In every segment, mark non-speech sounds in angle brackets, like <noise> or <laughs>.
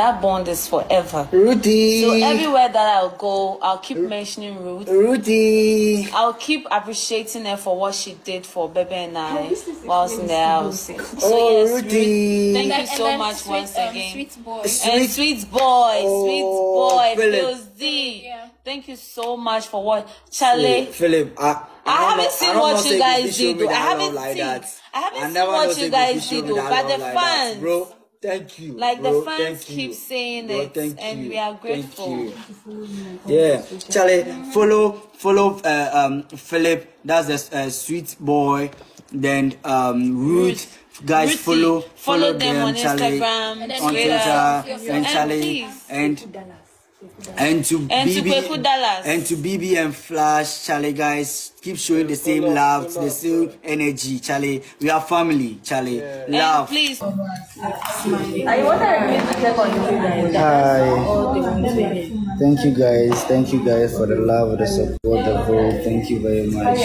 that bond is forever. Rudy. So everywhere that I'll go, I'll keep mentioning Ruth. Rudy. I'll keep appreciating her for what she did for Bebe and I whilst in the house. So Oh, yes, Rudy. Ruth, thank you so much sweet, once um, again. Sweet boy. And sweet boy, sweet Oh, boy, Philip. feels D. Yeah. Thank you so much for what Charlie. Philip, I, I don't haven't know- seen I what you guys did. I haven't love like seen- that. I haven't seen what you guys did, me though, that but love the like that. fans- bro. Thank you. Like the fans Thank keep you. saying Bro, it, thank and you. we are Thank grateful. you. Yeah, Charlie, follow, follow, uh, um, Philip. That's a uh, sweet boy. Then um, Ruth. Guys, Ruthie, follow, follow them on Charlie, Instagram, And on Twitter, Twitter, and and Charlie, please. and and to And to BB Kweku Dallas. and to BB and Flash, Charlie, guys, keep showing the same love, the same energy, Charlie. We are family, Charlie. And Love. please, Hi. Thank you guys. Thank you guys for the love, the support, the vote. Thank you very much.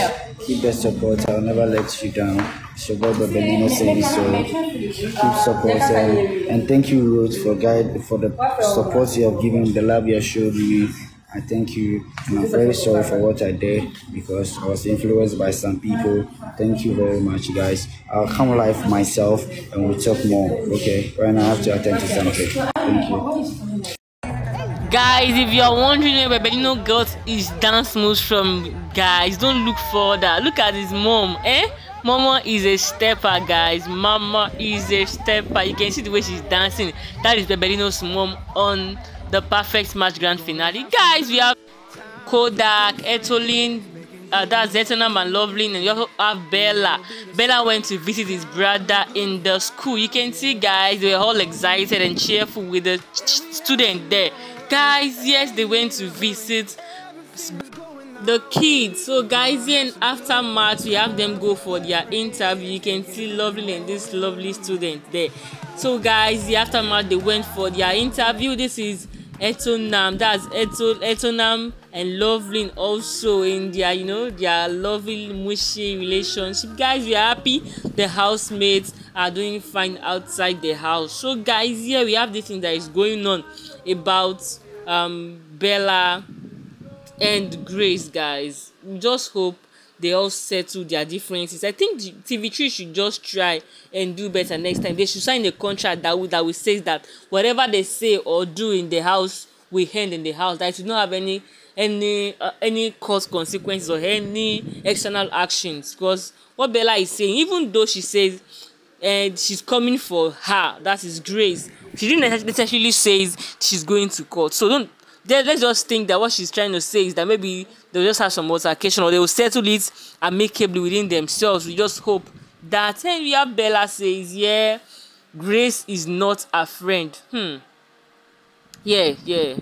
Keep the support. I'll never let you down. It's your boy Bebelino saying so. Keep supporting. And thank you, Ruth, for guide for the support you have given, the love you have showed me. I thank you. And I'm very sorry for what I did because I was influenced by some people. Thank you very much, guys. I'll come live myself and we'll talk more. Okay. Right now I have to attend to something. Thank you. Guys, if you are wondering where Benino got his dance moves from, guys, don't look further. Look at his mom, eh? Mama is a stepper, guys. Mama is a stepper. You can see the way she's dancing. That is Bebelino's mom on the Perfect Match Grand Finale. Guys, we have Kodak, Etolin, uh, that's Zetanam and Lovelin, and you also have Bella. Bella went to visit his brother in the school. You can see, guys, they were all excited and cheerful with the student there. Guys, yes, they went to visit the kids. So guys here in aftermath we have them go for their interview. You can see lovely and this lovely student there. So guys the aftermath they went for their interview. This is etonam. That's Eto, etonam and loveline also in their you know their lovely mushy relationship. Guys we are happy the housemates are doing fine outside the house. So guys here we have this thing that is going on about um bella and grace guys. We just hope they all settle their differences. I think the tv3 should just try and do better next time. They should sign a contract that will that will say that whatever they say or do in the house will end in the house. That it should not have any any uh, any cause consequences or any external actions. Because what bella is saying even though she says and she's coming for her. That is grace. She didn't necessarily say she's going to court. So don't let's just think that what she's trying to say is that maybe they'll just have some altercation or they will settle it amicably within themselves. We just hope that have bella says yeah grace is not a friend. Hmm. Yeah yeah.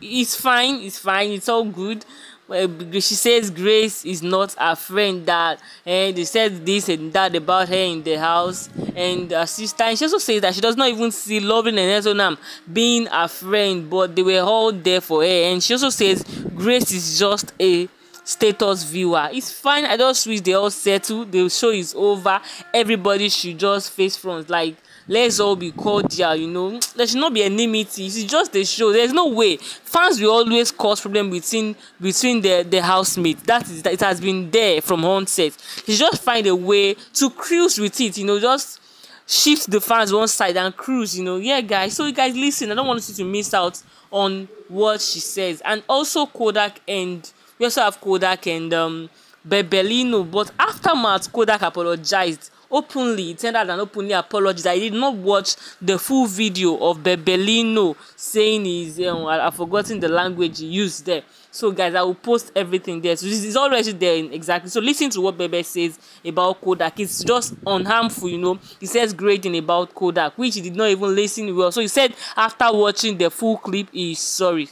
It's fine it's fine it's all good she says Grace is not a friend that and they said this and that about her in the house. And her sister and she also says that she does not even see Loving and Etonam being a friend but they were all there for her. And she also says Grace is just a status viewer. It's fine I just wish they all settle the show is over. Everybody should just face front. Like let's all be cordial you know. There should not be enmity. It's just a show. There's no way. Fans will always cause problem between between the the housemates that is that it has been there from onset. You just find a way to cruise with it you know just shift the fans one side and cruise you know. Yeah guys. So you guys listen. I don't want you to miss out on what she says. And also kodak and we also have kodak and um bebelino. But aftermath kodak apologized openly tendered an openly that he did not watch the full video of bebelino saying he's um, I, i've forgotten the language he used there. So guys i will post everything there. So this is already there in exactly. So listen to what bebe says about kodak. It's just unharmful you know. He says great thing about kodak which he did not even listen well. So he said after watching the full clip he is sorry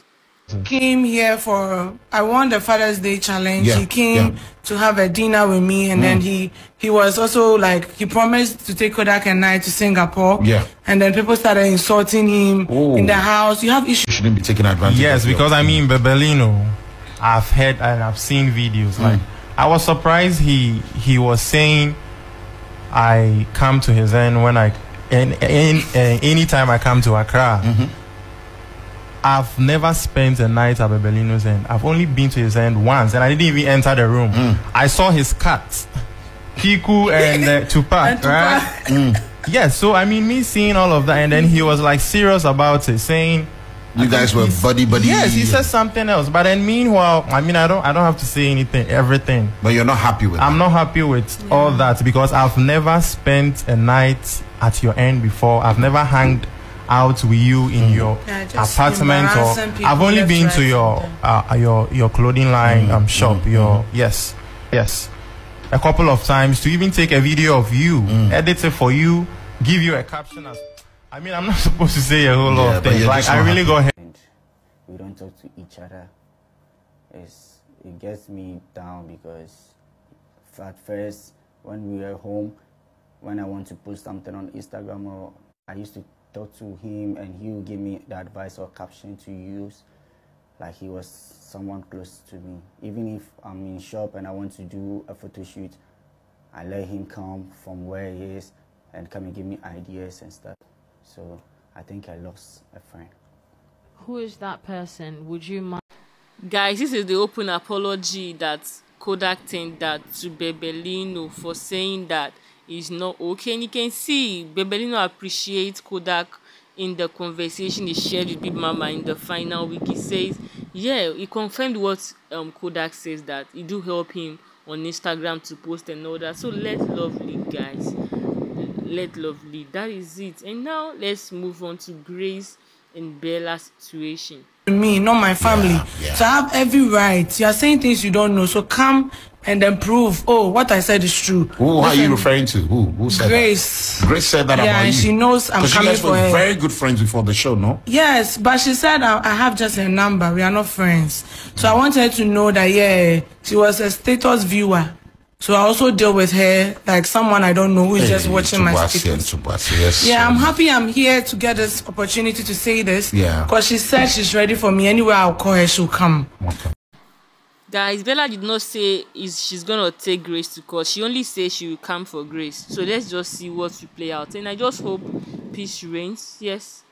Mm. came here for I won the Father's Day challenge. Yeah, he came yeah. to have a dinner with me and then mm. he he was also like he promised to take Kodak and I to Singapore. Yeah. And then people started insulting him Oh. in the oh. house. You have issues You shouldn't be taking advantage. Yes, of your- because I mean Bebelino, I've heard and I've seen videos. Mm. Like I was surprised he he was saying, "I come to his end when I and, and uh, anytime I come to Accra." Mm-hmm. I've never spent a night at Bebelino's end. I've only been to his end once, and I didn't even enter the room. Mm. I saw his cat, Kiku and uh, <laughs> Tupac, right? <laughs> Yes. so I mean, me seeing all of that, and then he was like serious about it, saying. You guys were buddy buddy. Yes, he said something else. But then meanwhile, I mean, I don't, I don't have to say anything, everything. But you're not happy with. I'm not happy with all that because I've never spent a night at your end before. I've never hanged out with you in your Yeah, apartment or I've only been to your uh, your your clothing line um shop. Your yes, yes, a couple of times to even take a video of you, edit it for you, give you a caption as. I mean, I'm not <laughs> supposed to say a whole lot Yeah, of things. Like I really happy. go ahead. we don't talk to each other. It's, it gets me down because f- at first when we were home, when I want to post something on Instagram or I used to talk to him and he would give me the advice or caption to use like he was someone close to me. Even if I'm in shop and I want to do a photo shoot, I let him come from where he is and come and give me ideas and stuff. So I think I lost a friend. Who is that person? Would you mind? Guys, this is the open apology that Kodak tendered to Bebelino for saying that it's not okay. And you can see Bebelino appreciates Kodak in the conversation he shared with Big Mama in the final week. He says, yeah, he confirmed what um, Kodak says that it do help him on Instagram to post and all that. So let love lead, guys. Let love lead. That is it. And now let's move on to Grace and Bella's situation. Me, not my family. yeah. So I have every right. You are saying things you don't know. So come and then prove, oh, what I said is true. Who are you referring to? Who? Who said Grace. that? Grace said that Yeah, about and you. she knows I'm coming you guys for were her. very good friends before the show, no? Yes, but she said I, I have just a number. We are not friends. So I want her to know that, yeah, she was a status viewer. So I also deal with her like someone I don't know who is just watching my Tubasi and status. Tubasi, yes. Yeah, I'm happy I'm here to get this opportunity to say this. Yeah. Because she said she's ready for me. Anywhere I'll call her, she'll come. okay. Guys, Bella did not say is she's gonna take Grace to court. She only said she will come for Grace. So let's just see what will play out. And I just hope peace reigns. Yes.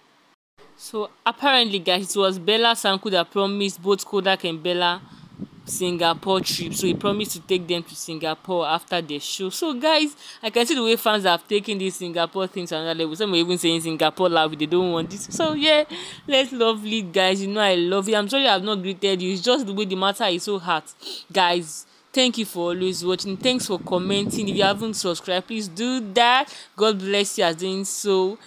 So apparently, guys, it was Bella Sanku that promised both Kodak and Bella Singapore trip. So he promised to take them to Singapore after the show. So guys, I can see the way fans have taken this Singapore thing to another level. Some are even saying Singapore love, they don't want this. So yeah, let's love lead guys. You know I love you. I'm sorry I've not greeted you. It's just the way the matter is so hot. Guys, thank you for always watching. Thanks for commenting. If you haven't subscribed, please do that. God bless you as doing so.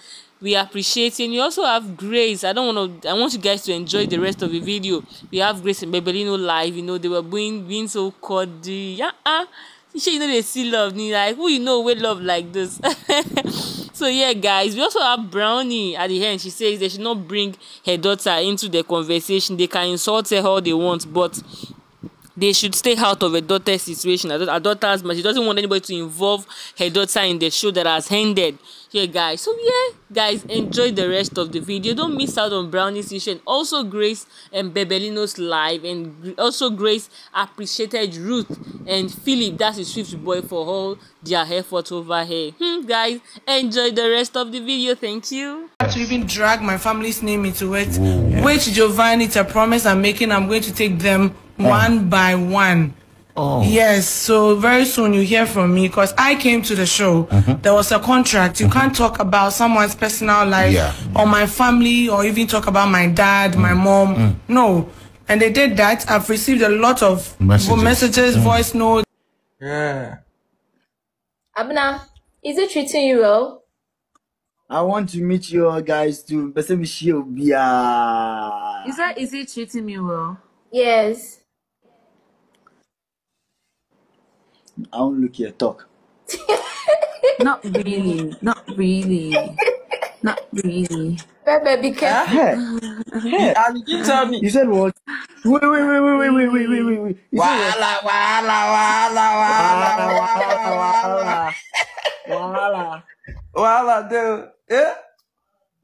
We appreciate you and you also have grace. I don't want to i want you guys to enjoy the rest of the video. We have grace and bebelino live you know they were being being so cordial. Yeah uh, sure you know they see love ni like who you know wey love like this? <laughs> So yeah guys we also have brownie at the end. She says they should not bring her daughter into the conversation. They can insult her all they want but they should stay out of her daughter's situation. Her daugh- her daughter's but she doesn't want anybody to involve her daughter in the show that has ended. Yeah, guys. So yeah, guys, enjoy the rest of the video. Don't miss out on Brownie's issue and also Grace and Bebelino's live and also Grace appreciated Ruth and Philip. That's his fifth boy for all their effort over here. Hmm, guys, enjoy the rest of the video. Thank you. to even drag my family's name into it. Which Giovanni, it's a promise I'm making. I'm going to take them Oh. one by one. Oh. Yes, so very soon you hear from me because I came to the show. Mm-hmm. There was a contract. You mm-hmm. can't talk about someone's personal life Yeah. or my family or even talk about my dad, my mm. mom. Mm. No. And they did that. I've received a lot of Messages. messages mm. voice notes. Yeah. Abna, is it treating you well? I want to meet you all guys too. But me. Uh, is that is he treating me well? Yes. I don't look here talk. <laughs> Not really. Not really. Not really. Bebe, be careful. Hey, <laughs> hey, And you tell me. you said what? Wait, wait, wait, wait, wait, wait, wait, wait, wait, wait. You said what? Wahala, wahala, wahala, wahala, Wahala, wahala, Wahala, dude. Yeah?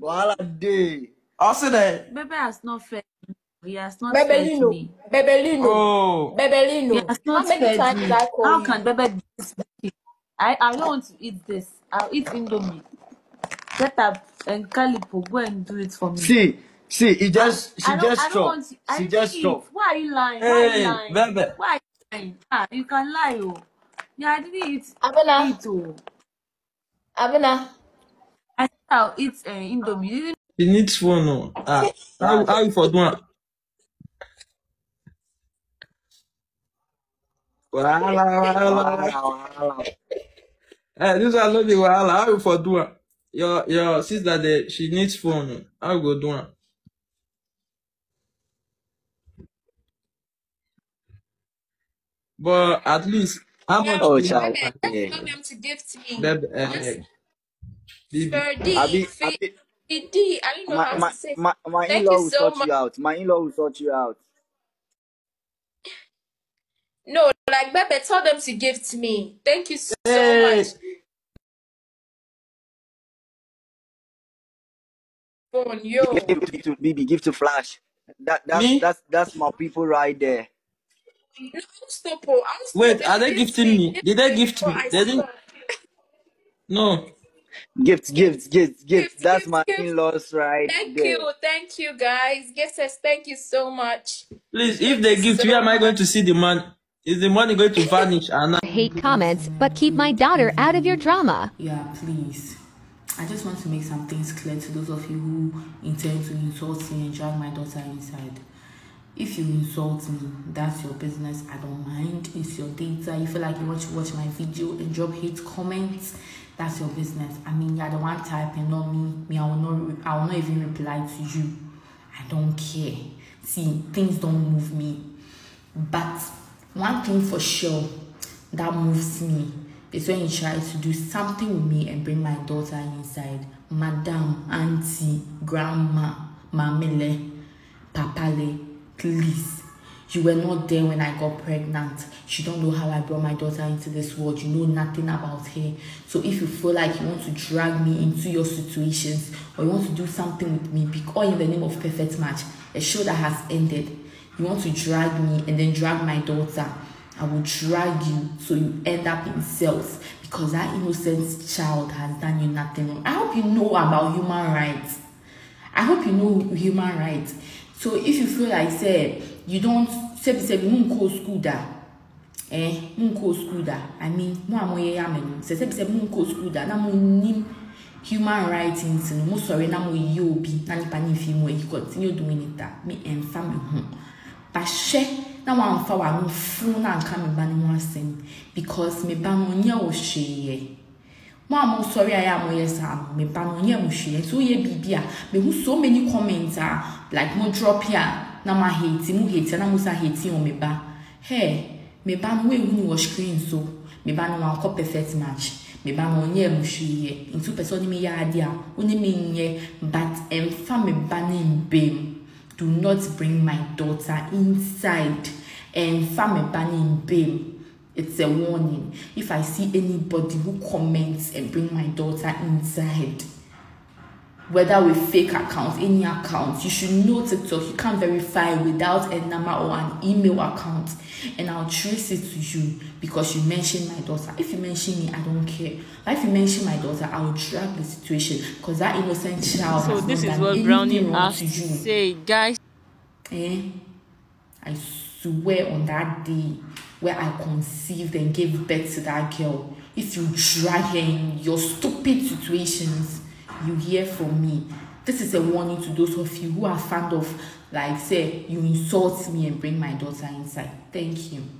wahala day. Also that. Bebe has not fed me. He has not fed Bebelino. me. Bebelino. Oh. He Bebelino. has How not many fed times me. did I call How can Bebe this? I, I don't want to eat this. I'll eat Indomie. Get up and Calipo, go and do it for me. See, See, he just she I just I don't stopped. I She just stopped. Why are you lying? Why are you Hey, lying? Bebe. Why are you lying? Ah, you can lie, oh. Yeah, I didn't eat. Abena, Eat, oh. Abena, I said I'll eat uh, Indomie. You She needs phone. No. Ah, <laughs> how how you for doing? Wahala, wahala. Wahala, wahala. Eh, this one no be wahala. How you for doing? Your your sister there, she needs phone. How you go do am? But at least how much Oh, you child. have? Yeah. tell them to gift me. Baby, eh, Bibi. Abi, F- Abi, D, I don't know my, how my, to say. my, my Thank in-law you will so sort much. you out. My in-law will sort you out. No, like Bebe, tell them to gift me. Thank you so Hey. much. Phone, yo. Give, give to Bibi, give to Flash. That that's Me? that's that's my people right there. No, stop. Oh, stop. Wait, They are they should gifting me. me? Did they gift me? They didn't. No. Gifts, gifts, gifts, gifts. Gift, That's gift, my gift. in-laws right Thank there. you, thank you, guys. Gifters, thank you so much. Please, if they gift, where am I going to see the money? Is the money going to vanish? And hate comments, but keep my daughter out of your drama. Yeah, please. I just want to make some things clear to those of you who intend to insult me and drag my daughter inside. If you insult me, that's your business. I don't mind. It's your data. You feel like you want to watch my video and drop hate comments. That's your business. I mean, you're the one typing, not me. Me, I will not. I will not even reply to you. I don't care. See, things don't move me. But one thing for sure that moves me is when you try to do something with me and bring my daughter inside. Madam, auntie, grandma, mamele, papale, please. You were not there when I got pregnant. You don't know how I brought my daughter into this world. You know nothing about her. So if you feel like you want to drag me into your situations or you want to do something with me, all in the name of perfect match, a show that has ended, you want to drag me and then drag my daughter, I will drag you so you end up in cells because that innocent child has done you nothing wrong. I hope you know about human rights. I hope you know human rights. So if you feel like say you don't say say mun ko school da, eh mun ko school da. I mean mo amo ye ya menu. Say say say mun ko school da na mo nim human rights nti no mo sorry na mo yi obi na nipa ni fi mo e continue doing it that me emfa me ho. Ba hwɛ na wamfa w'ano funu na nka me ba ne ho asɛm because me ba no nyɛ wo mo a mo sɔre a yɛ a moyɛ saa no me ba no ɔnyɛ mo hwee nti woyɛ biribi a mehu so many comments a like mo drop a na mo ahate mo hate a na mo sa hate wɔ me ba hey me ba no woehu no wɔ screen so me ba no wankɔ perfect match. Me ba no ɔnyɛ mo hwee nti wopɛ sɛ ɔne me yɛ adeɛ a wone me nyɛ but ɛmfa me ba no mbam do not bring my daughter inside and me ba no mbam it's a warning. If I see anybody who comments and bring my daughter inside, whether with fake accounts, any accounts, you should know TikTok. You can't verify without a number or an email account, and I'll trace it to you because you mentioned my daughter. If you mention me, I don't care. But if you mention my daughter, I will drag the situation because that innocent child So has this is what anything Brownie wrong has to to you. say, guys. Eh? I swear on that day where I conceived and gave birth to that girl, if you drag her in your stupid situations, you hear from me. This is a warning to those of you who are fond of, like, say, you insult me and bring my daughter inside. Thank you.